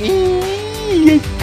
Eee.